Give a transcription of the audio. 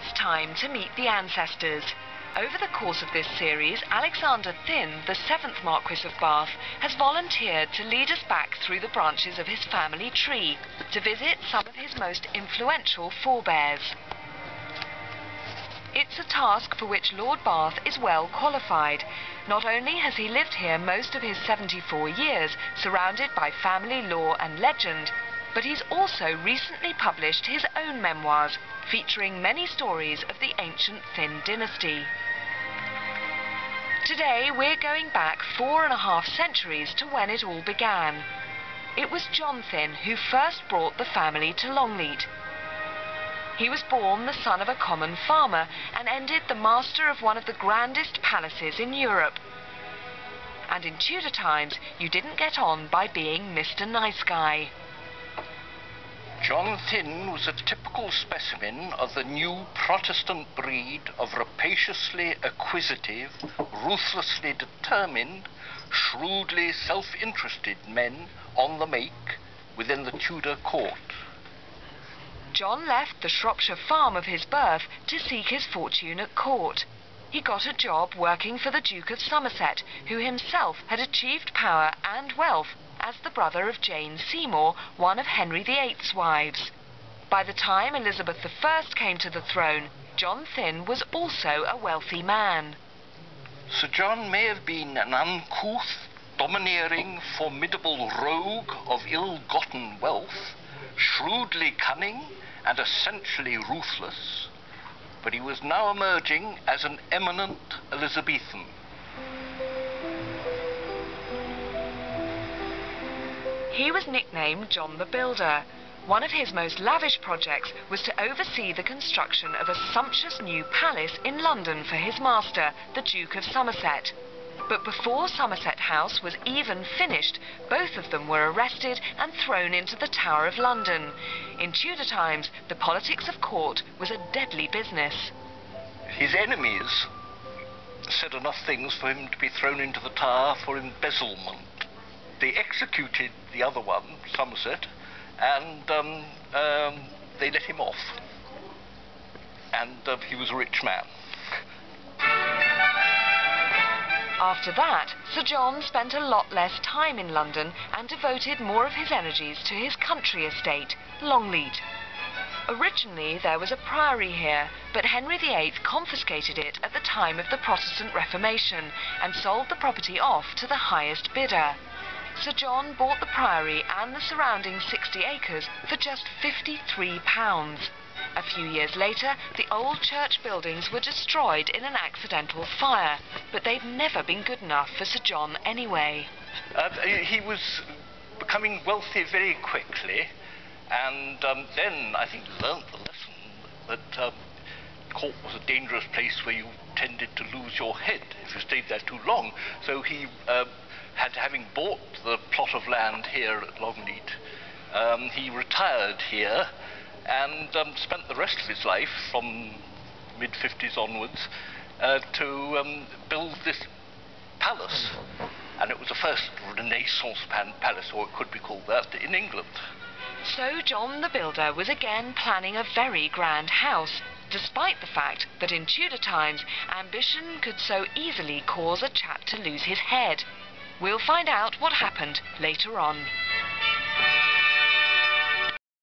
it's time to meet the ancestors. Over the course of this series, Alexander Thynne, the seventh Marquess of Bath, has volunteered to lead us back through the branches of his family tree to visit some of his most influential forebears. It's a task for which Lord Bath is well qualified. Not only has he lived here most of his 74 years, surrounded by family lore and legend, but he's also recently published his own memoirs, featuring many stories of the ancient Thynne dynasty. Today we're going back four and a half centuries to when it all began. It was John Thynne who first brought the family to Longleat. He was born the son of a common farmer and ended the master of one of the grandest palaces in Europe. And in Tudor times, you didn't get on by being Mr. Nice Guy. John Thynne was a typical specimen of the new Protestant breed of rapaciously acquisitive, ruthlessly determined, shrewdly self-interested men on the make within the Tudor court. John left the Shropshire farm of his birth to seek his fortune at court. He got a job working for the Duke of Somerset, who himself had achieved power and wealth as the brother of Jane Seymour, one of Henry VIII's wives. By the time Elizabeth I came to the throne, John Thynne was also a wealthy man. Sir John may have been an uncouth, domineering, formidable rogue of ill-gotten wealth, shrewdly cunning and essentially ruthless, but he was now emerging as an eminent Elizabethan. He was nicknamed John the Builder. One of his most lavish projects was to oversee the construction of a sumptuous new palace in London for his master, the Duke of Somerset. But before Somerset House was even finished, both of them were arrested and thrown into the Tower of London. In Tudor times, the politics of court was a deadly business. His enemies said enough things for him to be thrown into the Tower for embezzlement they executed the other one, Somerset, and um, um, they let him off. And uh, he was a rich man. After that, Sir John spent a lot less time in London and devoted more of his energies to his country estate, Longleat. Originally, there was a priory here, but Henry VIII confiscated it at the time of the Protestant Reformation and sold the property off to the highest bidder. Sir John bought the priory and the surrounding 60 acres for just £53. A few years later, the old church buildings were destroyed in an accidental fire, but they'd never been good enough for Sir John anyway. Uh, he was becoming wealthy very quickly, and um, then I think learnt the lesson that um, court was a dangerous place where you tended to lose your head if you stayed there too long. So he uh, had, having bought the plot of land here at Longleat, um, he retired here and um, spent the rest of his life from mid 50s onwards uh, to um, build this palace. And it was the first Renaissance palace, or it could be called that, in England. So John the Builder was again planning a very grand house, despite the fact that in Tudor times ambition could so easily cause a chap to lose his head. We'll find out what happened later on.